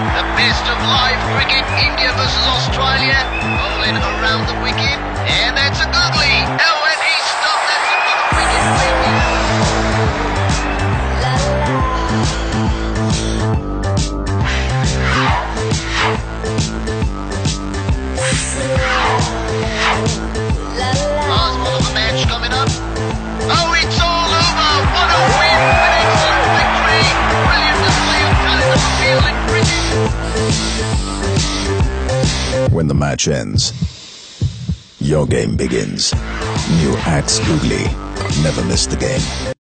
The best of live cricket India. When the match ends, your game begins. New Axe Googly. Never miss the game.